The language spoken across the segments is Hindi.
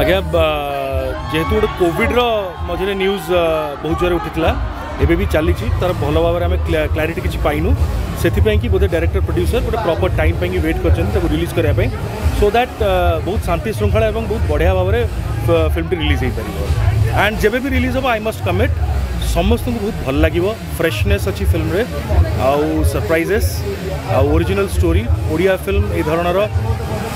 আগাব যেতু কোভিড ৰ মাজৰে নিউজ বহুত জৰি উঠিছিল এবেবি চলিছি তৰ বহলভাৱৰে আমি ক্ল্যারিটি কিছি পাইনু সেতি পই কি বহুত ডাইৰেক্টৰ প্ৰডিউಸರ್ গটা প্ৰপৰ টাইম পই কি বেট কৰচেন তব ৰিলিজ কৰে পই সো দ্যাট বহুত শান্তি শৃংখলা এবং বহুত বঢ়িয়া ভাৱৰে ফিল্মটি ৰিলিজ হেই পৰিব এণ্ড জেবেবি ৰিলিজ হবা আই মাস্ট কমিট সমস্থে বহুত ভাল লাগিব ফ্ৰেশনেছ আছে ফিল্মৰে আউ સરPrizes আউ অৰিজিনাল ষ্টৰী ওৰিয়া ফিল্ম ই ধৰণৰ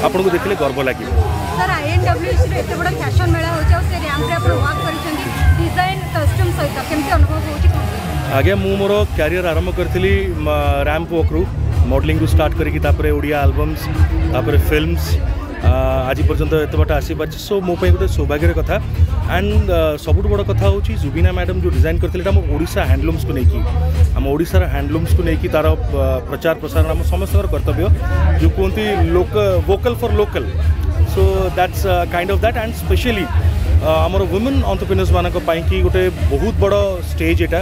আপোনাক দেখিলে গৰ্ব লাগিব sir I N W C एत बड़ा फैशन मेला होम्रेन वाक कर डिजाइन कस्टम सहित कमी अनुभव हो आगे मु मोर क्यारिययर आरंभ करी रैंप वर्क रु स्टार्ट करपर ओडिया आलबमस फिल्मस आज पर्यटन एत बाट आसपारे सो मोपे गोटे सौभाग्यर कथ एंड सब बड़ कथ हूँ जुबिना मैडम जो डिजाइन करते आम ओडा हैंडलूम्स को लेकिन आम ओडार हैंडलूम्स को लेकिन तार प्रचार प्रसारण आम समस्त कर्तव्य जो कहते लोक vocal for local so that's kind of that and specially आम वुमेन अंतरप्रिन्स मानक गोटे बहुत बड़ स्टेज यहाँ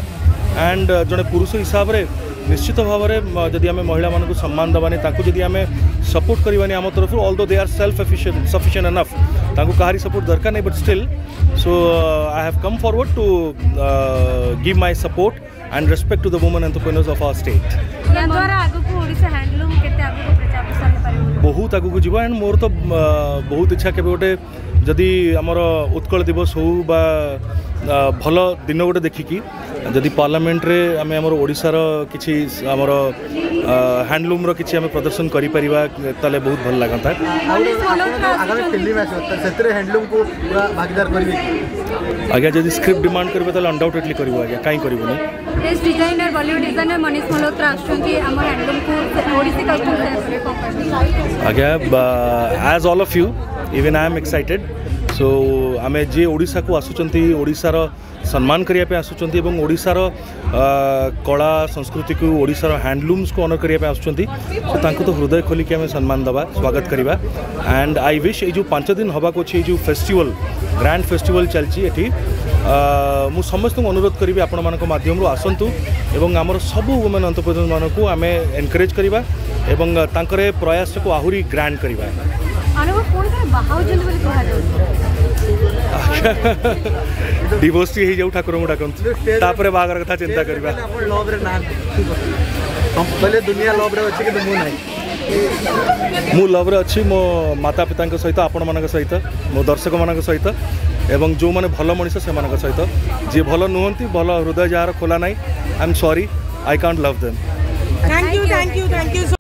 एंड जो पुरुष हिसाब से निश्चित भाव में जब आम महिला मान सम्मान देवानी जब आम सपोर्ट करवानी आम तरफ although they are self efficient sufficient enough ताको कहारी सपोर्ट दरकार नहीं but still so I have come forward to give my support and respect to the women entrepreneurs of our state बहुत आगे जी एंड मोर तो बहुत इच्छा के गोटे जदि आमर उत्कल दिवस हो भल दिन गोटे देखिकी जदि पार्लमेंटे आम आम ओडार किसी आम हैंडलूम रिच्छी प्रदर्शन करें आज्ञा जब स्क्रिप्ट डिमांड करेंगे अनडाउटेडली कर designer Bollywood designer Manish Malhotra awesome કે બ as all of you even I am excited so અમે જે ઓડિસા કો આસું છંતી ઓડિસા ર સન્માન કરિયા પે આસું છંતી એબન ઓડિસા ર કલા સંસ્કૃતિ કો ઓડિસા ર હેન્ડલૂમ્સ કો ઓનર કરિયા પે આસું છંતી તાંકુ તો હૃદય ખોલી કે અમે સન્માન દવા સ્વાગત કરીવા એન્ડ આઈ વિશ એ જો પાંચ દિન હોવા કો છી એ જો ફેસ્ટિવલ ગ્રાન્ડ ફેસ્ટિવલ ચલચી એઠી ମୁଁ ସମସ୍ତଙ୍କୁ ଅନୁରୋଧ କରିବି ଆପଣମାନଙ୍କ ମାଧ୍ୟମରୁ ଆସନ୍ତୁ ଏବଂ ଆମର ସବୁ ୱୁମେନ୍ ଅନ୍ତପ୍ରଦମାନଙ୍କୁ ଆମେ ଏନକରେଜ୍ କରିବା ଏବଂ ତାଙ୍କର ପ୍ରୟାସକୁ ଆହୁରି ଗ୍ରାଣ୍ଡ କରିବା ଡିଭୋର୍ସି ହେଇଯାଉ ଠାକୁରଙ୍କୁ ଡାକନ୍ତୁ ତାପରେ ବାହାଘର କଥା ଚିନ୍ତା କରିବା ମୁଁ ଲଭ୍ରେ ଅଛି ମୋ ମାତା ପିତାଙ୍କ ସହିତ ଆପଣମାନଙ୍କ ସହିତ ମୋ ଦର୍ଶକମାନଙ୍କ ସହିତ এবং ଯେଉଁମାନେ ଭଲ ମଣିଷ ସେମାନଙ୍କ ସହିତ ଯିଏ ଭଲ ନୁହନ୍ତି ଭଲ ହୃଦୟ ଯାହାର ଖୋଲା ନାହିଁ I am sorry I can't love them thank you thank you thank you